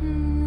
Hmm.